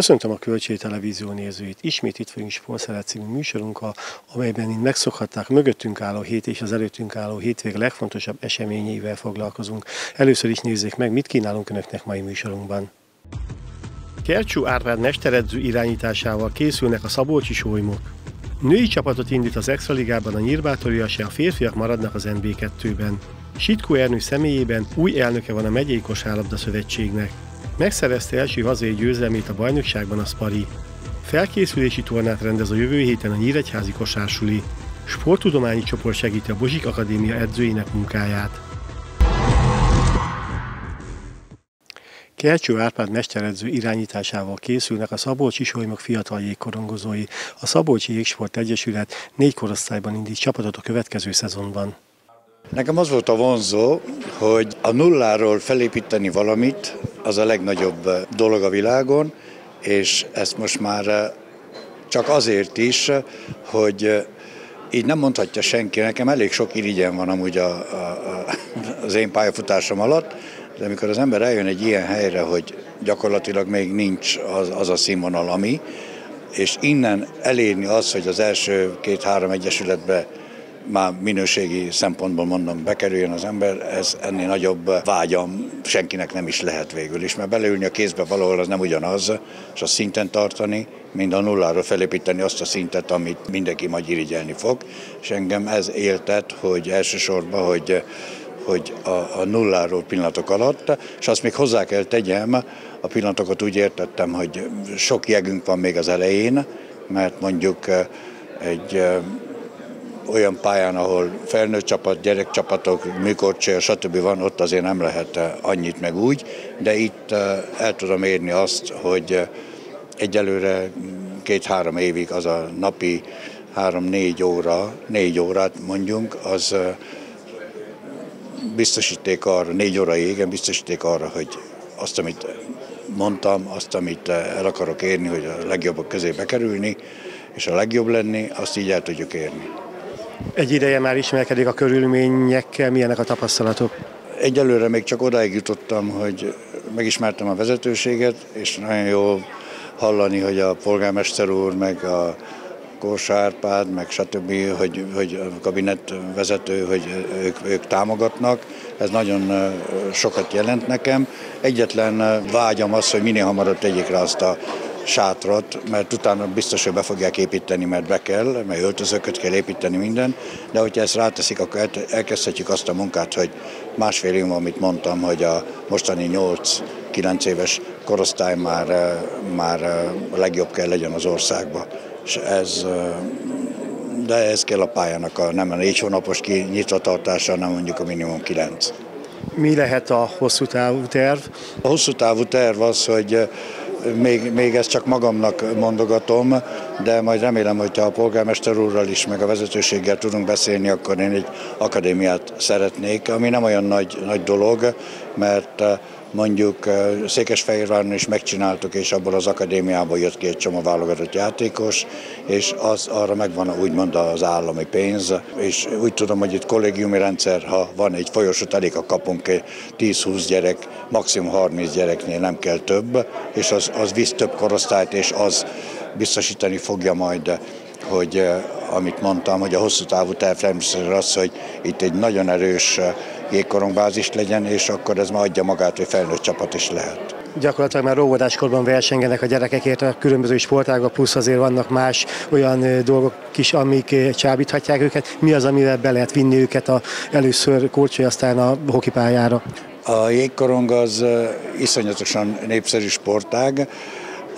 Köszöntöm a Kölcsé Televízió nézőit. Ismét itt vagyunk Sportszeret című műsorunkkal, amelyben itt megszokhatták mögöttünk álló hét és az előttünk álló hétvég legfontosabb eseményeivel foglalkozunk. Először is nézzék meg, mit kínálunk Önöknek mai műsorunkban. Kercsú Árpád mesteredző irányításával készülnek a Szabolcsi sólymok. Női csapatot indít az Extraligában a Nyírbátorias, a férfiak maradnak az NB2-ben. Sitkó Ernő személyében új elnöke van a Megyei Kosárlabda Szövetségnek. Megszerezte első hazai győzelmét a bajnokságban a Spari. Felkészülési tornát rendez a jövő héten a Nyíregyházi Kosársuli. Sporttudományi csoport segíti a Bozsik Akadémia edzőinek munkáját. Kercső Árpád mesteredző irányításával készülnek a Szabolcsi Solymok fiatal jégkorongozói. A Szabolcsi Jégsport Egyesület négy korosztályban indít csapatot a következő szezonban. Nekem az volt a vonzó, hogy a nulláról felépíteni valamit, az a legnagyobb dolog a világon, és ezt most már csak azért is, hogy így nem mondhatja senki, nekem elég sok irigyem van amúgy a, a, az én pályafutásom alatt, de amikor az ember eljön egy ilyen helyre, hogy gyakorlatilag még nincs az, az a színvonal, ami, és innen elérni az, hogy az első két-három egyesületbe már minőségi szempontból mondom, bekerüljön az ember, ez ennél nagyobb vágyam senkinek nem is lehet végül is, mert beleülni a kézbe valahol az nem ugyanaz, és a szinten tartani, mind a nulláról felépíteni azt a szintet, amit mindenki majd irigyelni fog, és engem ez éltet, hogy elsősorban, hogy hogy a, a nulláról pillanatok alatt, és azt még hozzá kell tegyem, a pillanatokat úgy értettem, hogy sok jegünk van még az elején, mert mondjuk egy olyan pályán, ahol felnőtt csapat, gyerekcsapatok, műkorcsolya, stb. van, ott azért nem lehet annyit meg úgy, de itt el tudom érni azt, hogy egyelőre két-három évig az a napi három-négy óra, négy órát mondjunk, az biztosíték arra, négy óra égen biztosíték arra, hogy azt, amit mondtam, azt, amit el akarok érni, hogy a legjobbak közé bekerülni, és a legjobb lenni, azt így el tudjuk érni. Egy ideje már ismerkedik a körülményekkel, milyenek a tapasztalatok? Egyelőre még csak odáig jutottam, hogy megismertem a vezetőséget, és nagyon jó hallani, hogy a polgármester úr, meg a Kós Árpád, meg stb., hogy, hogy a kabinet vezető, hogy ők, ők támogatnak. Ez nagyon sokat jelent nekem. Egyetlen vágyam az, hogy minél hamarabb tegyék rá azt a sátrat, mert utána biztos, hogy be fogják építeni, mert be kell, mert öltözőköt kell építeni minden, de hogyha ezt ráteszik, akkor elkezdhetjük azt a munkát, hogy másfél év, amit mondtam, hogy a mostani 8-9 éves korosztály már, már a legjobb kell legyen az országba. És ez, de ez kell a pályának, a, nem a négy hónapos kinyitvatartása, hanem mondjuk a minimum kilenc. Mi lehet a hosszú távú terv? A hosszú távú terv az, hogy még, még ezt csak magamnak mondogatom, de majd remélem, hogy a polgármester úrral is, meg a vezetőséggel tudunk beszélni, akkor én egy akadémiát szeretnék, ami nem olyan nagy, nagy dolog, mert mondjuk Székesfehérváron is megcsináltuk, és abból az akadémiából jött ki egy csomó válogatott játékos, és az arra megvan úgymond az állami pénz, és úgy tudom, hogy itt kollégiumi rendszer, ha van egy folyosót, elég a kapunk 10-20 gyerek, maximum 30 gyereknél nem kell több, és az, az visz több korosztályt, és az biztosítani fogja majd hogy amit mondtam, hogy a hosszú távú terv az, hogy itt egy nagyon erős jégkorongbázis legyen, és akkor ez ma adja magát, hogy felnőtt csapat is lehet. Gyakorlatilag már óvodáskorban versengenek a gyerekekért a különböző sportágak, plusz azért vannak más olyan dolgok is, amik csábíthatják őket. Mi az, amivel be lehet vinni őket a, először korcsoly, aztán a hokipályára? A jégkorong az iszonyatosan népszerű sportág.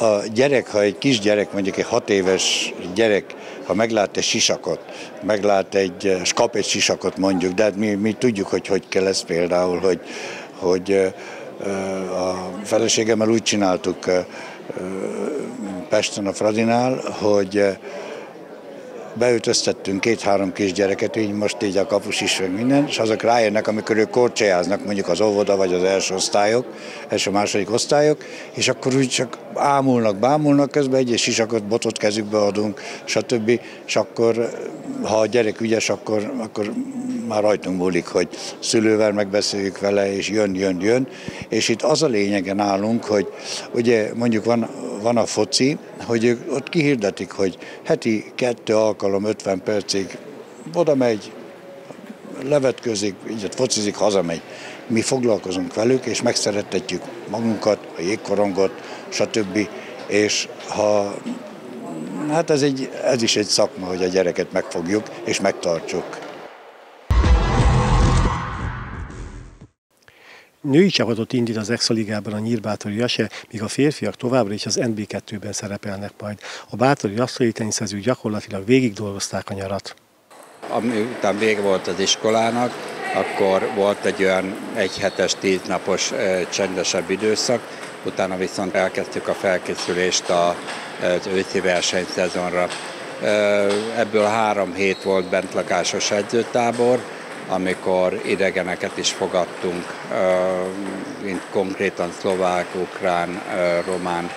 A gyerek, ha egy kisgyerek, mondjuk egy hat éves gyerek ha meglát egy sisakot, meglát egy, és kap egy sisakot mondjuk, de hát mi, mi tudjuk, hogy hogy kell ez például, hogy, hogy a feleségemmel úgy csináltuk Pesten a Fradinál, hogy beütöztettünk két-három kisgyereket, így most így a kapus is, meg minden, és azok rájönnek, amikor ők korcsajáznak, mondjuk az óvoda vagy az első osztályok, első-második osztályok, és akkor úgy csak ámulnak, bámulnak, közben egy sisakot, botot kezükbe adunk, stb. És akkor, ha a gyerek ügyes, akkor, akkor már rajtunk múlik, hogy szülővel megbeszéljük vele, és jön, jön, jön. És itt az a lényegen állunk, hogy ugye mondjuk van van a foci, hogy ők ott kihirdetik, hogy heti kettő alkalom 50 percig oda megy, levetközik, így focizik, hazamegy. Mi foglalkozunk velük, és megszerettetjük magunkat, a jégkorongot, stb. És ha Hát ez, egy, ez is egy szakma, hogy a gyereket megfogjuk és megtartsuk. Női csapatot indít az Exaligában a Nyírbátori Jase, míg a férfiak továbbra is az NB2-ben szerepelnek majd. A bátori asztali teniszezők gyakorlatilag végig dolgozták a nyarat. Amiután vége volt az iskolának, akkor volt egy olyan egy hetes, tíz napos csendesebb időszak, utána viszont elkezdtük a felkészülést az őszi versenyszezonra. Ebből három hét volt bentlakásos edzőtábor, amikor idegeneket is fogadtunk, mint konkrétan szlovák, ukrán, román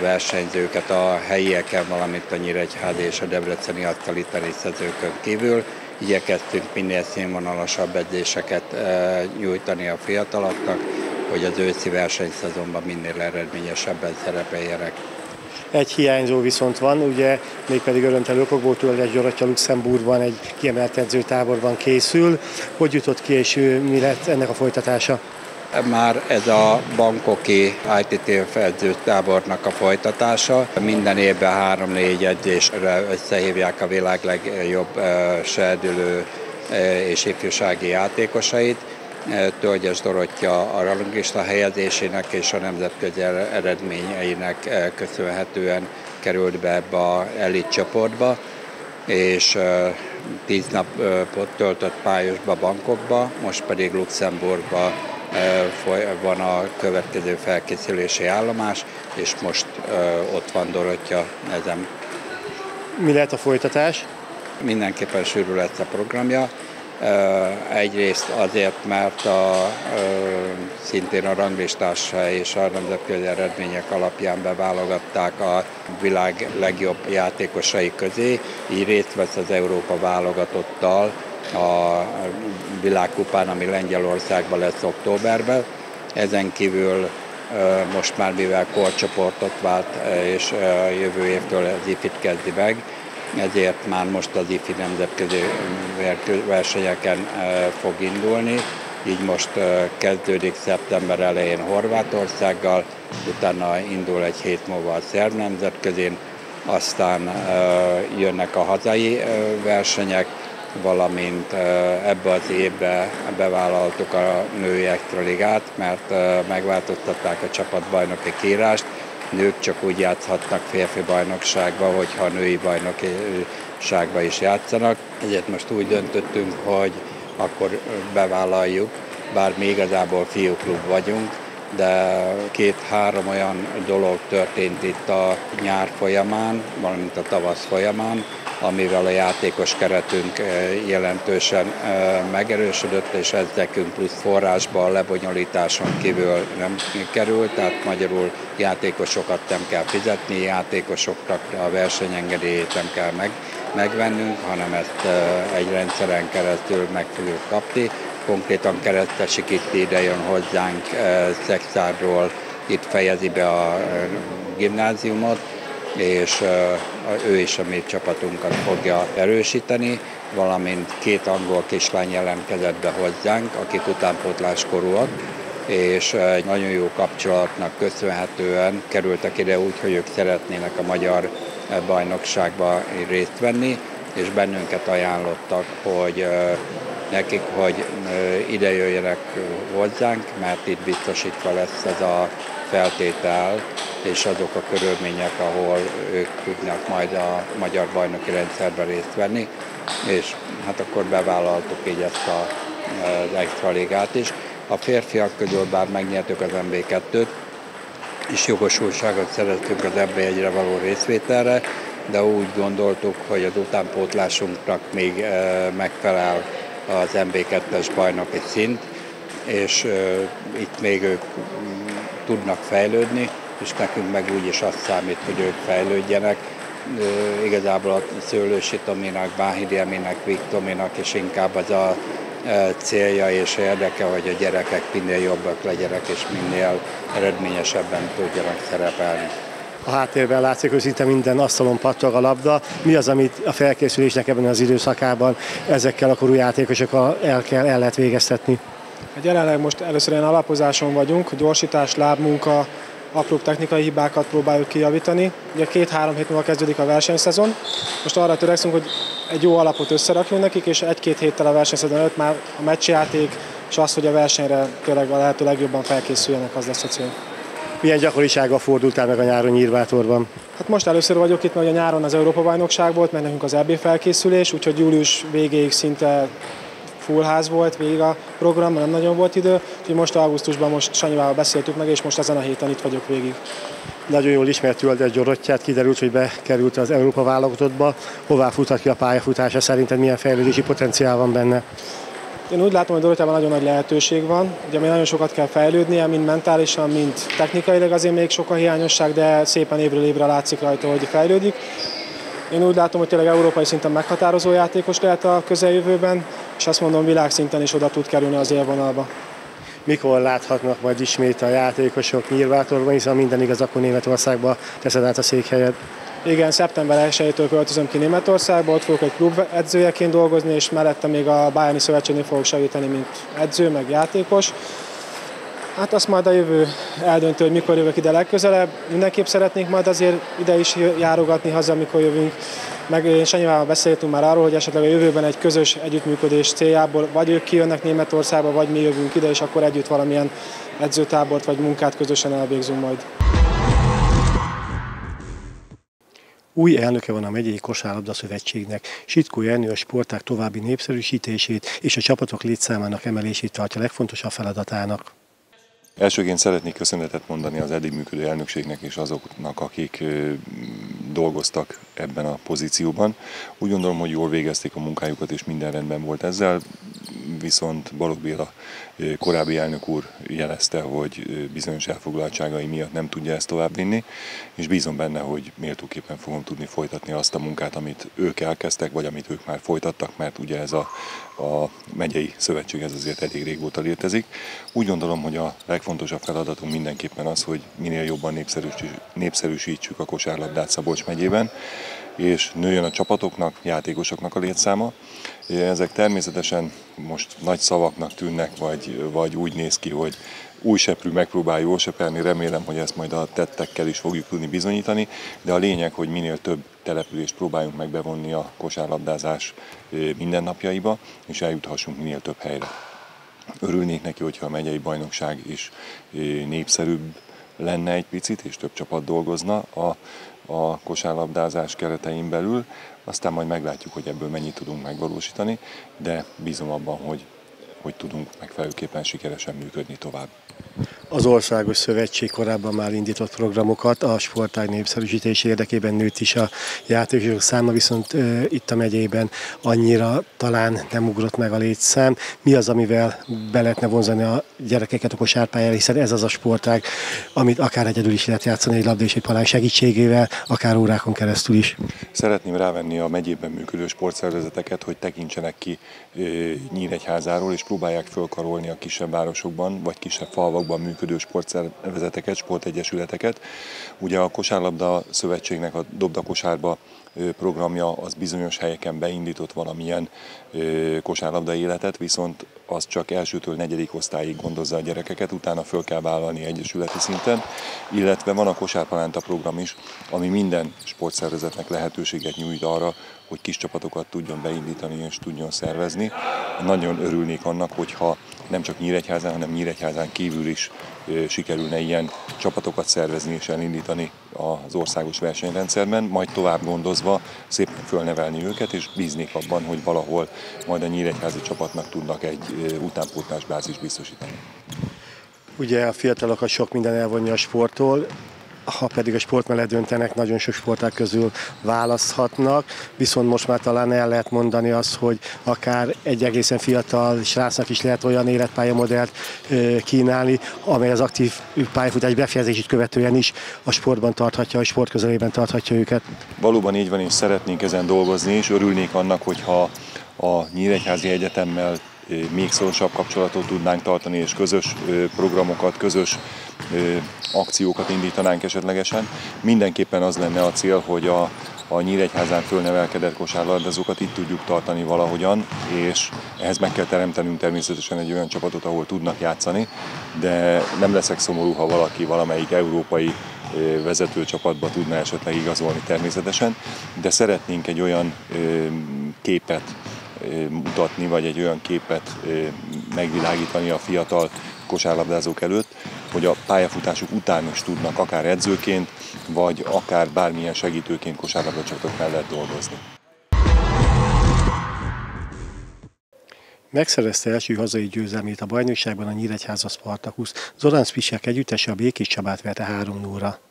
versenyzőket a helyieken, valamint a Nyíregyház és a Debreceni asztali teniszezőkön kívül. Igyekeztünk minél színvonalasabb edzéseket nyújtani a fiataloknak, hogy az őszi versenyszezonban minél eredményesebben szerepeljenek. Egy hiányzó viszont van, ugye mégpedig örömtelő okokból egy Gyoratya Luxemburgban egy kiemelt edzőtáborban készül. Hogy jutott ki, és mi lett ennek a folytatása? Már ez a bankoki ITT edzőtábornak a folytatása. Minden évben három-négy edzésre összehívják a világ legjobb eh, serdülő eh, és ifjúsági játékosait Tölgyes Dorottya a ranglista helyezésének és a nemzetközi eredményeinek eh, köszönhetően került be ebbe a elit csoportba, és eh, tíz napot töltött pályosba bankokba, most pedig Luxemburgba eh, van a következő felkészülési állomás, és most ott van Dorottya ezen. Mi lehet a folytatás? Mindenképpen sűrű lesz a programja. Egyrészt azért, mert a, szintén a ranglistás és a nemzetközi eredmények alapján beválogatták a világ legjobb játékosai közé, így részt vesz az Európa válogatottal a világkupán, ami Lengyelországban lesz októberben. Ezen kívül most már mivel korcsoportot vált, és jövő évtől az IFIT kezdi meg, ezért már most az IFI nemzetközi versenyeken fog indulni, így most kezdődik szeptember elején Horvátországgal, utána indul egy hét múlva a szerb nemzetközén, aztán jönnek a hazai versenyek, valamint ebbe az évbe bevállaltuk a női extraligát, mert megváltoztatták a csapatbajnoki kírást, nők csak úgy játszhatnak férfi bajnokságba, hogyha női bajnokságba is játszanak. Ezért most úgy döntöttünk, hogy akkor bevállaljuk, bár mi igazából fiúklub vagyunk, de két-három olyan dolog történt itt a nyár folyamán, valamint a tavasz folyamán, amivel a játékos keretünk eh, jelentősen eh, megerősödött, és ez nekünk plusz forrásba a lebonyolításon kívül nem került, tehát magyarul játékosokat nem kell fizetni, játékosoknak a versenyengedélyét nem kell meg, megvennünk, hanem ezt eh, egy rendszeren keresztül meg fogjuk kapni. Konkrétan keresztesik itt ide jön hozzánk Szexárról, itt fejezi be a gimnáziumot, és ő is a mi csapatunkat fogja erősíteni, valamint két angol kislány jelentkezett be hozzánk, akik utánpótláskorúak, és egy nagyon jó kapcsolatnak köszönhetően kerültek ide úgy, hogy ők szeretnének a magyar bajnokságba részt venni, és bennünket ajánlottak, hogy nekik, hogy ide jöjjenek hozzánk, mert itt biztosítva lesz ez a feltétel, és azok a körülmények, ahol ők tudnak majd a magyar bajnoki rendszerben részt venni, és hát akkor bevállaltuk így ezt a, az extra ligát is. A férfiak közül bár megnyertük az MB2-t, és jogosultságot szereztünk az MB1-re való részvételre, de úgy gondoltuk, hogy az utánpótlásunknak még megfelel az MB2-es bajnoki szint, és itt még ők tudnak fejlődni, és nekünk meg úgy is azt számít, hogy ők fejlődjenek. Igazából a Szőlősi Tominak, Báhidi Eminek, Viktominak és inkább az a célja és érdeke, hogy a gyerekek minél jobbak legyenek és minél eredményesebben tudjanak szerepelni. a háttérben látszik, hogy szinte minden asztalon pattog a labda. Mi az, amit a felkészülésnek ebben az időszakában ezekkel a korú játékosokkal el, kell, el lehet végeztetni? Hát jelenleg most először ilyen alapozáson vagyunk, gyorsítás, lábmunka, apróbb technikai hibákat próbáljuk kijavítani. Ugye két-három hét múlva kezdődik a versenyszezon. Most arra törekszünk, hogy egy jó alapot összerakjunk nekik, és egy-két héttel a versenyszezon előtt már a meccsjáték és az, hogy a versenyre tényleg a lehető legjobban felkészüljenek, az lesz a cél. Milyen gyakorisággal fordultál meg a nyáron nyírvátorban? Hát most először vagyok itt, mert a nyáron az Európa-bajnokság volt, mert nekünk az EB felkészülés, úgyhogy július végéig szinte full ház volt végig a program, nem nagyon volt idő, úgyhogy most augusztusban most Sanyivával beszéltük meg, és most ezen a héten itt vagyok végig. Nagyon jól ismert Tüldes Gyorottját, kiderült, hogy bekerült az Európa válogatottba. Hová futhat ki a pályafutása? Szerinted milyen fejlődési potenciál van benne? Én úgy látom, hogy Dorottyában nagyon nagy lehetőség van. Ugye még nagyon sokat kell fejlődnie, mind mentálisan, mind technikailag azért még sok a hiányosság, de szépen évről évre látszik rajta, hogy fejlődik. Én úgy látom, hogy tényleg európai szinten meghatározó játékos lehet a közeljövőben, és azt mondom, világszinten is oda tud kerülni az élvonalba. Mikor láthatnak majd ismét a játékosok nyilvátorban, hiszen minden igaz, akkor Németországba teszed át a székhelyet? Igen, szeptember 1-től költözöm ki Németországba, ott fogok egy klub edzőjeként dolgozni, és mellette még a Bayerni Szövetségnél fogok segíteni, mint edző, meg játékos. Hát azt majd a jövő eldöntő, hogy mikor jövök ide legközelebb. Mindenképp szeretnénk majd azért ide is járogatni haza, amikor jövünk. Meg én beszéltünk már arról, hogy esetleg a jövőben egy közös együttműködés céljából vagy ők kijönnek Németországba, vagy mi jövünk ide, és akkor együtt valamilyen edzőtábort vagy munkát közösen elvégzünk majd. Új elnöke van a megyei kosárlabda szövetségnek. Sitkó Jenő a sporták további népszerűsítését és a csapatok létszámának emelését tartja legfontosabb feladatának. Elsőként szeretnék köszönetet mondani az eddig működő elnökségnek és azoknak, akik dolgoztak ebben a pozícióban. Úgy gondolom, hogy jól végezték a munkájukat, és minden rendben volt ezzel viszont Balogh Béla korábbi elnök úr jelezte, hogy bizonyos elfoglaltságai miatt nem tudja ezt továbbvinni, és bízom benne, hogy méltóképpen fogom tudni folytatni azt a munkát, amit ők elkezdtek, vagy amit ők már folytattak, mert ugye ez a, a megyei szövetség ez azért elég régóta létezik. Úgy gondolom, hogy a legfontosabb feladatunk mindenképpen az, hogy minél jobban népszerűsítsük a kosárlabdát Szabolcs megyében, és nőjön a csapatoknak, játékosoknak a létszáma. Ezek természetesen most nagy szavaknak tűnnek, vagy, vagy úgy néz ki, hogy új seprű megpróbál jól seperni, remélem, hogy ezt majd a tettekkel is fogjuk tudni bizonyítani, de a lényeg, hogy minél több települést próbáljunk meg bevonni a kosárlabdázás mindennapjaiba, és eljuthassunk minél több helyre. Örülnék neki, hogyha a megyei bajnokság is népszerűbb lenne egy picit, és több csapat dolgozna a a kosárlabdázás keretein belül, aztán majd meglátjuk, hogy ebből mennyit tudunk megvalósítani, de bízom abban, hogy, hogy tudunk megfelelőképpen sikeresen működni tovább. Az Országos Szövetség korábban már indított programokat, a sportág népszerűsítés érdekében nőtt is a játékosok száma, viszont e, itt a megyében annyira talán nem ugrott meg a létszám. Mi az, amivel be lehetne vonzani a gyerekeket a kosárpályára, hiszen ez az a sportág, amit akár egyedül is lehet játszani egy labda és egy palán segítségével, akár órákon keresztül is. Szeretném rávenni a megyében működő sportszervezeteket, hogy tekintsenek ki e, Nyíregyházáról, és próbálják fölkarolni a kisebb városokban, vagy kisebb falvakban működő sportszervezeteket, sportegyesületeket. Ugye a Kosárlabda Szövetségnek a Dobdakosárba programja az bizonyos helyeken beindított valamilyen kosárlabda életet, viszont az csak elsőtől negyedik osztályig gondozza a gyerekeket, utána föl kell vállalni egyesületi szinten, illetve van a kosárpalánta program is, ami minden sportszervezetnek lehetőséget nyújt arra, hogy kis csapatokat tudjon beindítani és tudjon szervezni. Nagyon örülnék annak, hogyha nem csak Nyíregyházán, hanem Nyíregyházán kívül is sikerülne ilyen csapatokat szervezni és elindítani az országos versenyrendszerben, majd tovább gondozva szépen fölnevelni őket, és bíznék abban, hogy valahol majd a Nyíregyházi csapatnak tudnak egy utánpótlás bázis biztosítani. Ugye a fiatalokat sok minden elvonja a sporttól, ha pedig a sport mellett döntenek, nagyon sok sporták közül választhatnak, viszont most már talán el lehet mondani azt, hogy akár egy egészen fiatal srácnak is lehet olyan életpályamodellt kínálni, amely az aktív pályafutás befejezését követően is a sportban tarthatja, a sport közelében tarthatja őket. Valóban így van, és szeretnénk ezen dolgozni, és örülnék annak, hogyha a Nyíregyházi Egyetemmel még szorosabb kapcsolatot tudnánk tartani, és közös programokat, közös akciókat indítanánk esetlegesen. Mindenképpen az lenne a cél, hogy a, a Nyíregyházán fölnevelkedett kosárlabdázókat itt tudjuk tartani valahogyan, és ehhez meg kell teremtenünk természetesen egy olyan csapatot, ahol tudnak játszani, de nem leszek szomorú, ha valaki valamelyik európai vezetőcsapatba tudna esetleg igazolni természetesen, de szeretnénk egy olyan képet mutatni, vagy egy olyan képet megvilágítani a fiatal kosárlabdázók előtt, hogy a pályafutásuk után is tudnak akár edzőként, vagy akár bármilyen segítőként kosárlabda csapatok mellett dolgozni. Megszerezte első hazai győzelmét a bajnokságban a Nyíregyháza Spartakusz. Zorán Spisek együttese a Békés Csabát verte 3 0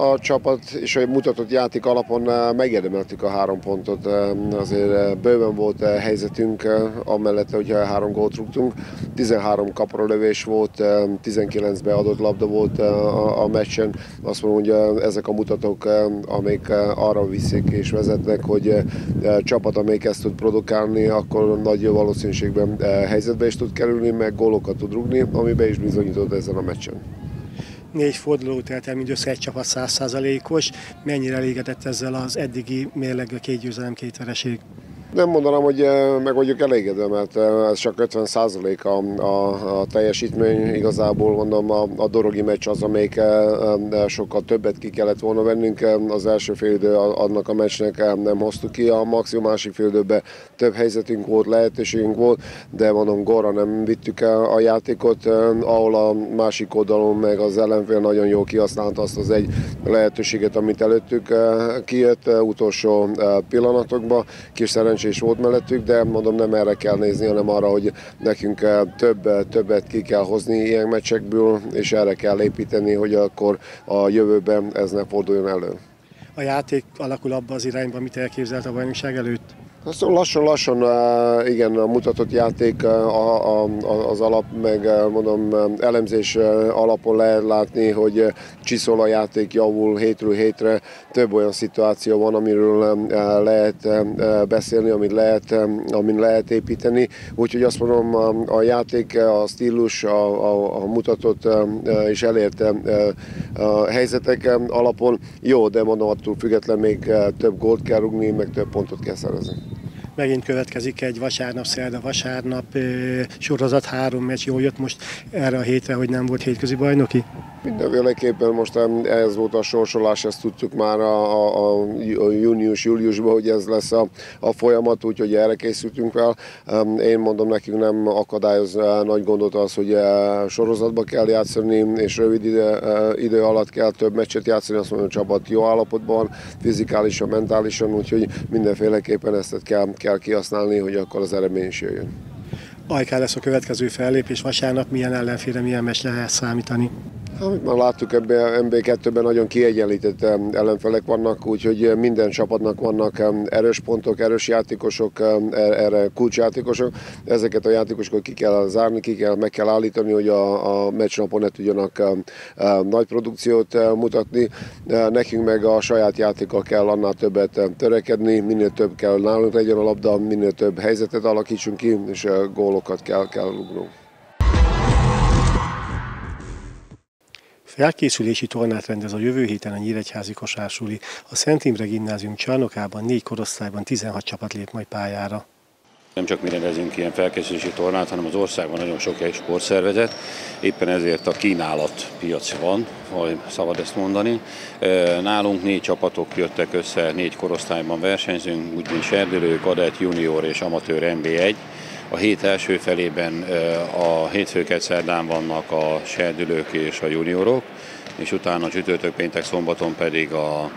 a csapat és a mutatott játék alapon eh, megérdemeltük a három pontot. Eh, azért eh, bőven volt helyzetünk, amellett, hogy három gólt rúgtunk. 13 kaprolövés volt, 19-be adott labda volt a, meccsen. Azt mondom, hogy ezek a mutatók, amik arra viszik és vezetnek, hogy csapat, amelyik ezt tud produkálni, akkor nagy valószínűségben helyzetbe is tud kerülni, meg gólokat tud rúgni, amiben is bizonyított ezen a meccsen négy forduló telt el, mindössze egy csapat százszázalékos. Mennyire elégedett ezzel az eddigi mérleg két győzelem, két vereség? Nem mondanám, hogy eh, meg vagyok elégedve, mert eh, ez csak 50 a, a, a teljesítmény. Igazából mondom, a, a Dorogi meccs az, amelyik eh, sokkal többet ki kellett volna vennünk. Az első fél idő annak a meccsnek nem hoztuk ki, a maximum másik fél időben több helyzetünk volt, lehetőségünk volt, de mondom, Gora nem vittük el a játékot, ahol a másik oldalon meg az ellenfél nagyon jól kihasználta azt az egy lehetőséget, amit előttük kijött utolsó pillanatokban. Kis szerencsé is volt mellettük, de mondom nem erre kell nézni, hanem arra, hogy nekünk eh, több, eh, többet ki kell hozni ilyen meccsekből, és erre kell építeni, hogy akkor a jövőben ez ne forduljon elő. A játék alakul abba az irányba, amit elképzelt a bajnokság előtt? Szóval lassan-lassan igen, mutatott játék a, a, az alap, meg mondom, elemzés alapon lehet látni, hogy csiszol a játék, javul hétről hétre. Több olyan szituáció van, amiről lehet beszélni, amit lehet, amin lehet építeni. Úgyhogy azt mondom, a, a játék, a stílus, a, a, a mutatott és elért a helyzetek alapon jó, de mondom, attól független még több gólt kell rugni, meg több pontot kell szerezni. Megint következik egy vasárnap, szerda, vasárnap sorozat, három meccs. Jól jött most erre a hétre, hogy nem volt hétközi bajnoki? Mindenféleképpen most ez volt a sorsolás, ezt tudtuk már a, a, a június-júliusban, hogy ez lesz a, a folyamat, úgyhogy erre készültünk fel. Én mondom, nekünk nem akadályoz nagy gondot az, hogy sorozatba kell játszani, és rövid idő, idő alatt kell több meccset játszani, azt mondom, a csapat jó állapotban, fizikálisan, mentálisan, úgyhogy mindenféleképpen ezt kell, kell kihasználni, hogy akkor az eredmény is jöjjön. Ajká lesz a következő fellépés vasárnap, milyen ellenfére, milyen meccsre lehet számítani? Amit már láttuk ebben MB2-ben nagyon kiegyenlített ellenfelek vannak, úgyhogy minden csapatnak vannak erős pontok, erős játékosok, e, erre kulcsjátékosok. Ezeket a játékosokat ki kell zárni, ki kell, meg kell állítani, hogy a, a meccsnapon ne tudjanak nagy produkciót mutatni. Nekünk meg a saját játékkal kell annál többet törekedni, minél több kell nálunk legyen a labda, minél több helyzetet alakítsunk ki, és gólokat kell, kell ugrunk. Felkészülési tornát rendez a jövő héten a Nyíregyházi Kosársuli. A Szent Imre Gimnázium csarnokában négy korosztályban 16 csapat lép majd pályára. Nem csak mi rendezünk ilyen felkészülési tornát, hanem az országban nagyon sok egy sportszervezet, éppen ezért a kínálat piac van, vagy szabad ezt mondani. Nálunk négy csapatok jöttek össze, négy korosztályban versenyzünk, úgy mint Serdülő, Kadett, Junior és Amatőr NB1. A hét első felében a hétfőket szerdán vannak a serdülők és a juniorok, és utána csütörtök, péntek, szombaton pedig a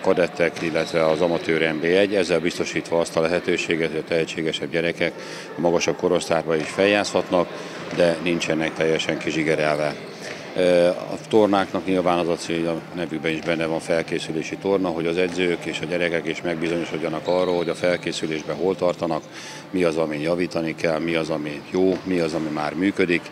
kadettek, illetve az amatőr MB1, ezzel biztosítva azt a lehetőséget, hogy a tehetségesebb gyerekek a magasabb korosztályba is feljátszhatnak, de nincsenek teljesen kizsigerelve. A tornáknak nyilván az a cél, a nevükben is benne van felkészülési torna, hogy az edzők és a gyerekek is megbizonyosodjanak arról, hogy a felkészülésben hol tartanak, mi az, ami javítani kell, mi az, ami jó, mi az, ami már működik.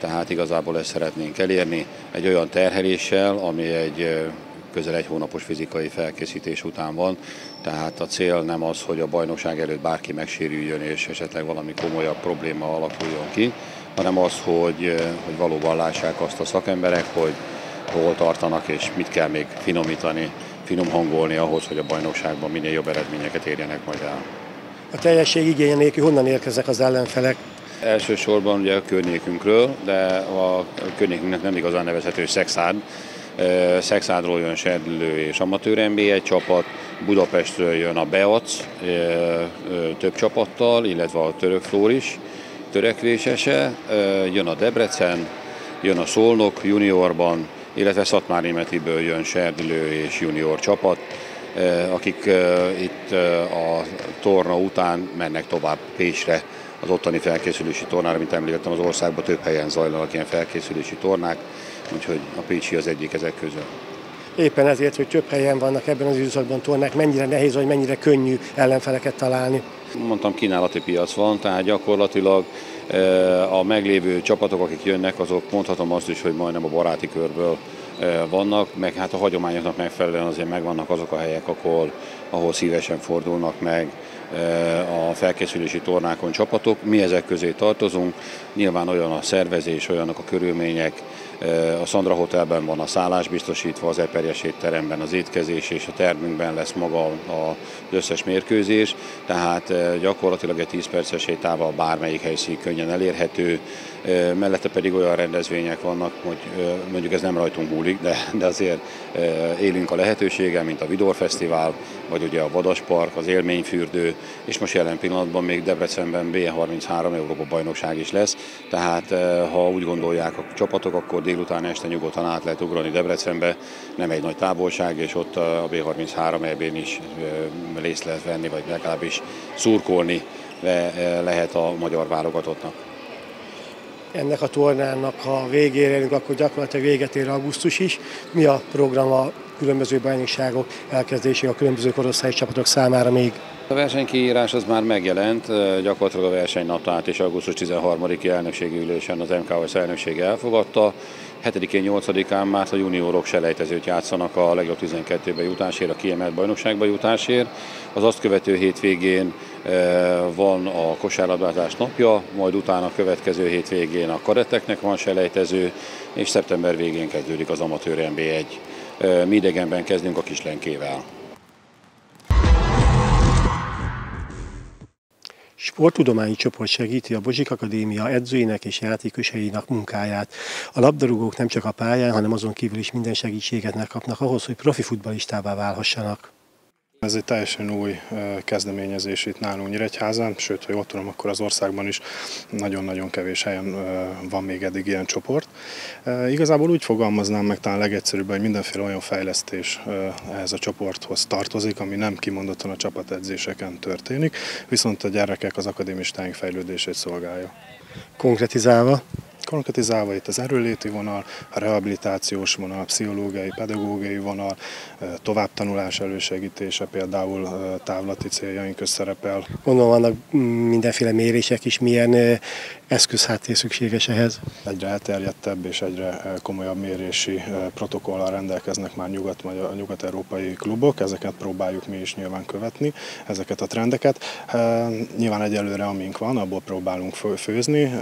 Tehát igazából ezt szeretnénk elérni egy olyan terheléssel, ami egy közel egy hónapos fizikai felkészítés után van, tehát a cél nem az, hogy a bajnokság előtt bárki megsérüljön és esetleg valami komolyabb probléma alakuljon ki, hanem az, hogy, hogy valóban lássák azt a szakemberek, hogy hol tartanak és mit kell még finomítani, finom hangolni ahhoz, hogy a bajnokságban minél jobb eredményeket érjenek majd el. A teljesség igénye nélkül honnan érkeznek az ellenfelek? Elsősorban ugye a környékünkről, de a környékünknek nem igazán nevezhető Szexád. Szexádról jön Serdülő és Amatőr NBA csapat, Budapestről jön a Beac több csapattal, illetve a Török Flór is törekvésese, jön a Debrecen, jön a Szolnok juniorban, illetve Szatmárnémetiből jön Serdülő és junior csapat, akik itt a torna után mennek tovább Pécsre az ottani felkészülési tornára, mint említettem, az országban több helyen zajlanak ilyen felkészülési tornák, úgyhogy a Pécsi az egyik ezek közül. Éppen ezért, hogy több helyen vannak ebben az időszakban tornák, mennyire nehéz, vagy mennyire könnyű ellenfeleket találni? Mondtam, kínálati piac van, tehát gyakorlatilag e, a meglévő csapatok, akik jönnek, azok mondhatom azt is, hogy majdnem a baráti körből e, vannak, meg hát a hagyományoknak megfelelően azért megvannak azok a helyek, ahol, ahol szívesen fordulnak meg a felkészülési tornákon csapatok. Mi ezek közé tartozunk, nyilván olyan a szervezés, olyanok a körülmények, a Sandra Hotelben van a szállás biztosítva, az Eperjes étteremben az étkezés és a termünkben lesz maga az összes mérkőzés, tehát gyakorlatilag egy 10 perces sétával bármelyik helyszín könnyen elérhető, mellette pedig olyan rendezvények vannak, hogy mondjuk ez nem rajtunk múlik, de, de azért élünk a lehetőséggel, mint a Vidor Fesztivál, vagy ugye a Vadaspark, az Élményfürdő, és most jelen pillanatban még Debrecenben B33 Európa bajnokság is lesz, tehát ha úgy gondolják a csapatok, akkor délután este nyugodtan át lehet ugrani Debrecenbe, nem egy nagy távolság, és ott a B33 EB-n is részt lehet venni, vagy legalábbis szurkolni lehet a magyar válogatottnak. Ennek a tornának, ha végére érünk, akkor gyakorlatilag véget ér augusztus is. Mi a program a különböző bajnokságok elkezdésé a különböző korosztályi csapatok számára még? A versenykiírás az már megjelent, gyakorlatilag a versenynaptát és augusztus 13-i elnökségi ülésen az MKOS elnökség elfogadta. 7-én, 8-án már a juniorok selejtezőt játszanak a legjobb 12-be jutásért, a kiemelt bajnokságba jutásért. Az azt követő hétvégén van a kosárlabdázás napja, majd utána a következő hétvégén a kareteknek van selejtező, és szeptember végén kezdődik az amatőr NB1. Mi idegenben kezdünk a kislenkével. Sporttudományi csoport segíti a Bozsik Akadémia edzőinek és játékosainak munkáját. A labdarúgók nem csak a pályán, hanem azon kívül is minden segítséget megkapnak ahhoz, hogy profi futbalistává válhassanak. Ez egy teljesen új kezdeményezés itt nálunk Nyíregyházán, sőt, ha jól tudom, akkor az országban is nagyon-nagyon kevés helyen van még eddig ilyen csoport. Igazából úgy fogalmaznám meg talán legegyszerűbb, hogy mindenféle olyan fejlesztés ehhez a csoporthoz tartozik, ami nem kimondottan a csapatedzéseken történik, viszont a gyerekek az akadémistáink fejlődését szolgálja. Konkretizálva? Konkretizálva itt az erőléti vonal, a rehabilitációs vonal, a pszichológiai, pedagógiai vonal, továbbtanulás elősegítése például távlati céljaink közszerepel. Gondolom vannak mindenféle mérések is, milyen eszközháttér szükséges ehhez? Egyre elterjedtebb és egyre komolyabb mérési protokollal rendelkeznek már nyugat, a nyugat-európai klubok, ezeket próbáljuk mi is nyilván követni, ezeket a trendeket. Nyilván egyelőre amink van, abból próbálunk főzni,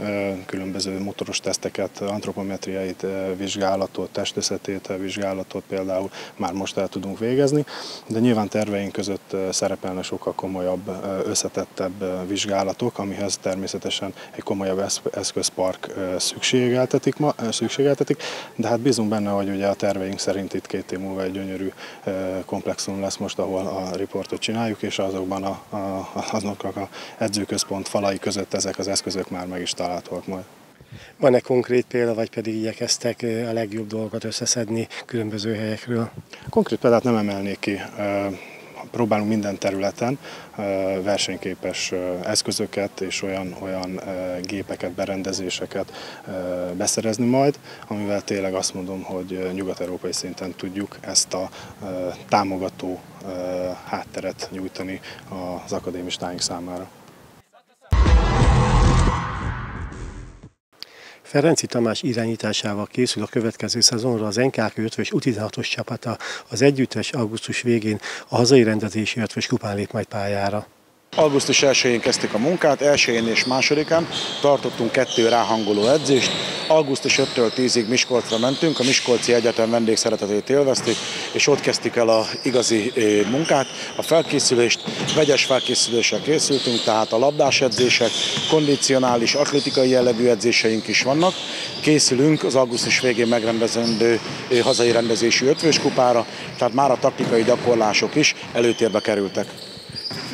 különböző motoros teszteket, antropometriai vizsgálatot, testösszetét vizsgálatot például már most el tudunk végezni, de nyilván terveink között szerepelne sokkal komolyabb, összetettebb vizsgálatok, amihez természetesen egy komolyabb eszközpark szükségeltetik, ma, szükségeltetik, de hát bízunk benne, hogy ugye a terveink szerint itt két év múlva egy gyönyörű komplexum lesz most, ahol a riportot csináljuk, és azokban a, a, azoknak a edzőközpont falai között ezek az eszközök már meg is találhatóak majd. Van-e konkrét példa, vagy pedig igyekeztek a legjobb dolgokat összeszedni különböző helyekről? Konkrét példát nem emelnék ki. Próbálunk minden területen versenyképes eszközöket és olyan, olyan gépeket, berendezéseket beszerezni majd, amivel tényleg azt mondom, hogy nyugat-európai szinten tudjuk ezt a támogató hátteret nyújtani az akadémistáink számára. Ferenci Tamás irányításával készül a következő szezonra az NKK 5 U16-os csapata. Az együttes augusztus végén a hazai rendezési 5 kupán lép majd pályára. Augusztus 1-én kezdtük a munkát, 1-én és másodikán tartottunk kettő ráhangoló edzést. Augusztus 5-től 10-ig Miskolcra mentünk, a Miskolci Egyetem vendégszeretetét élveztük, és ott kezdtük el a igazi munkát, a felkészülést, vegyes felkészüléssel készültünk, tehát a labdás edzések, kondicionális, atlétikai jellegű edzéseink is vannak. Készülünk az augusztus végén megrendezendő hazai rendezésű ötvös kupára, tehát már a taktikai gyakorlások is előtérbe kerültek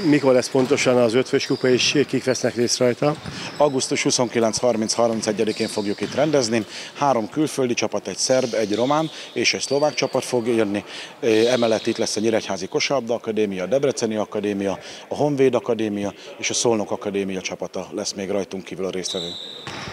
mikor lesz pontosan az ötvös kupa, és kik vesznek részt rajta? Augusztus 29-30-31-én fogjuk itt rendezni. Három külföldi csapat, egy szerb, egy román és egy szlovák csapat fog jönni. Emellett itt lesz a Nyíregyházi Kosabda Akadémia, a Debreceni Akadémia, a Honvéd Akadémia és a Szolnok Akadémia csapata lesz még rajtunk kívül a résztvevő.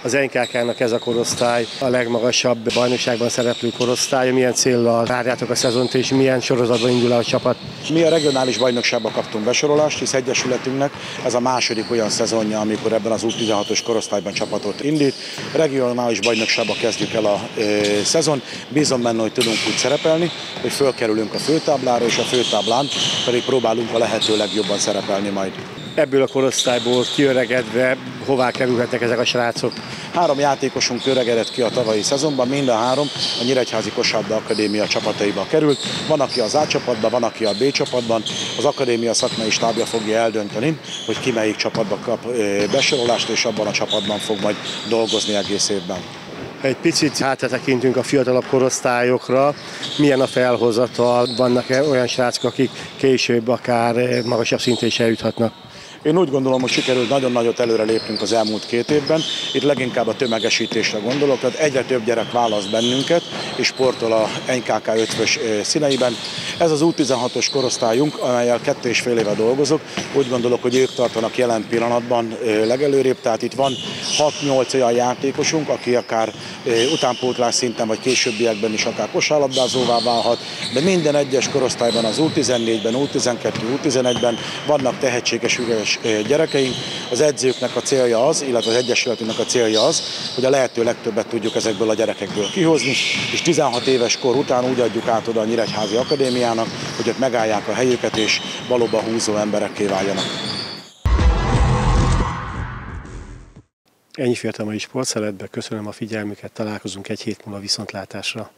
Az NKK-nak ez a korosztály a legmagasabb bajnokságban szereplő korosztály. Milyen célral várjátok a szezont, és milyen sorozatban indul a csapat? Mi a regionális bajnokságban kaptunk besorolást, hisz Egyesületünknek ez a második olyan szezonja, amikor ebben az U16-os korosztályban csapatot indít. Regionális bajnokságban kezdjük el a e, szezon. Bízom benne, hogy tudunk úgy szerepelni, hogy fölkerülünk a főtáblára, és a főtáblán pedig próbálunk a lehető legjobban szerepelni majd ebből a korosztályból kiöregedve hová kerülhetnek ezek a srácok? Három játékosunk öregedett ki a tavalyi szezonban, mind a három a Nyíregyházi Kosárda Akadémia csapataiba került. Van, aki az A csapatban, van, aki a B csapatban. Az akadémia szakmai stábja fogja eldönteni, hogy ki melyik csapatba kap besorolást, és abban a csapatban fog majd dolgozni egész évben egy picit hátratekintünk a fiatalabb korosztályokra, milyen a felhozatal, vannak-e olyan srácok, akik később akár magasabb szinten is eljuthatnak? Én úgy gondolom, hogy sikerült nagyon nagyot előre lépnünk az elmúlt két évben. Itt leginkább a tömegesítésre gondolok, tehát egyre több gyerek választ bennünket, és sportol a NKK 5-ös színeiben. Ez az U16-os korosztályunk, amelyel kettő és fél éve dolgozok. Úgy gondolok, hogy ők tartanak jelen pillanatban legelőrébb, tehát itt van 6-8 olyan játékosunk, aki akár utánpótlás szinten, vagy későbbiekben is akár kosárlabdázóvá válhat, de minden egyes korosztályban, az U14-ben, U12, U11-ben vannak tehetséges ügyes gyerekeink. Az edzőknek a célja az, illetve az Egyesületünknek a célja az, hogy a lehető legtöbbet tudjuk ezekből a gyerekekből kihozni, és 16 éves kor után úgy adjuk át oda a Nyíregyházi Akadémiának, hogy ott megállják a helyüket, és valóban húzó emberekké váljanak. Ennyi fértem a sportszeletbe, köszönöm a figyelmüket, találkozunk egy hét múlva viszontlátásra.